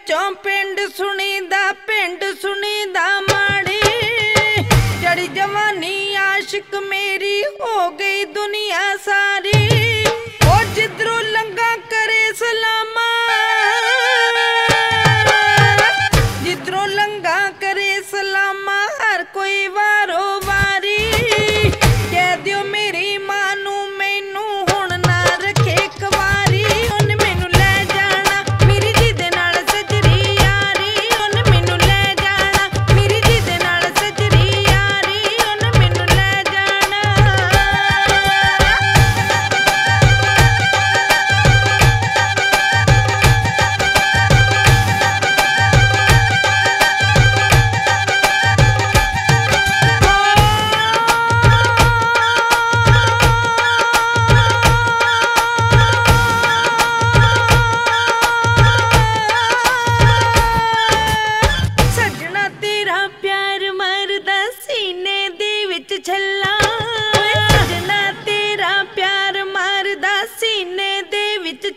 ਵਿੱਚੋਂ ਪਿੰਡ ਸੁਣੀਦਾ ਪਿੰਡ ਸੁਣੀਦਾ ਮਾੜੀ। ਜੜੀ ਜਵਾਨੀ ਆਸ਼ਿਕ ਮੇਰੀ ਹੋ ਗਈ ਦੁਨੀਆ ਸਾਰੀ। ਉਹ ਜਿੱਧਰੋਂ ਲੰਗਾ ਕਰੇ ਸਲਾਮਾ। ਜਿੱਧਰੋਂ ਲੰਗਾ ਕਰੇ ਸਲਾਮਾ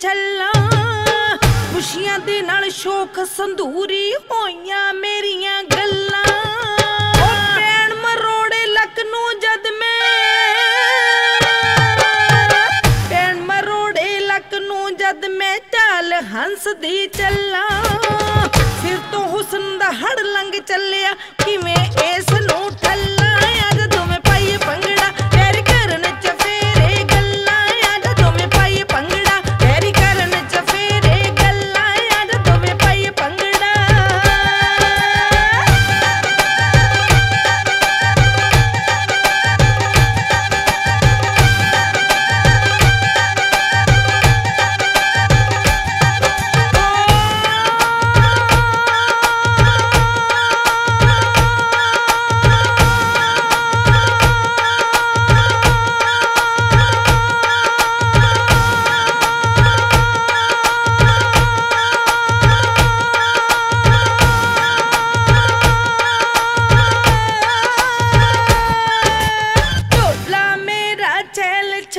ਛੱਲਾ। ਖੁਸ਼ੀਆਂ ਦੇ ਨਾਲ ਸ਼ੋਕ ਸੰਧੂਰੀ ਹੋਈਆਂ ਮੇਰੀਆਂ ਗੱਲਾਂ। ਓ ਪੈਣ ਮਰੋੜੇ ਲੱਕ ਨੂੰ ਜਦ ਮੈਂ ਪੈਣ ਮਰੋੜੇ ਲੱਕ ਨੂੰ ਜਦ ਮੈਂ ਚਾਲ ਹੰਸਦੀ ਚੱਲਾਂ। ਫਿਰ ਤੋਂ ਹੁਸਨ ਦਾ ਹੜ ਲੰਘ ਚੱਲਿਆ, ਕਿਵੇਂ ਇਸ ਨੂੰ ਠੱਲਾ?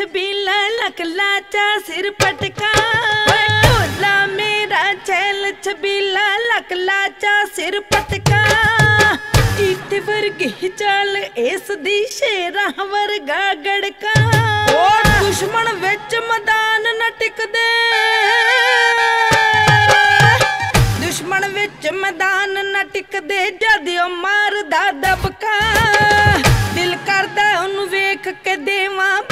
ਛਬੀਲਾ ਲਕਲਾ ਚਾ ਸਿਰ ਪਟਕਾ ਢੋਲਾ ਮੇਰਾ ਚੈਲ ਛਬੀਲਾ ਲਕਲਾ ਚਾ ਸਿਰ ਪਟਕਾ ਇੱਥੇ ਵਰਗੀ ਚਾਲ ਇਸ ਦੀ ਸ਼ੇਰਾਂ ਵਰਗਾ ਗੜਕਾ ਉਹ ਦੁਸ਼ਮਣ ਵਿੱਚ ਮੈਦਾਨ ਨਾ ਟਿਕਦੇ ਦੁਸ਼ਮਣ ਵਿੱਚ ਮੈਦਾਨ ਨਾ ਟਿਕਦੇ ਜਦ ਉਹ ਮਾਰਦਾ ਦਬਕਾ ਦਿਲ ਕਰਦਾ ਉਹਨੂੰ ਵੇਖ ਕੇ ਦੇਵਾਂ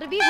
gotta be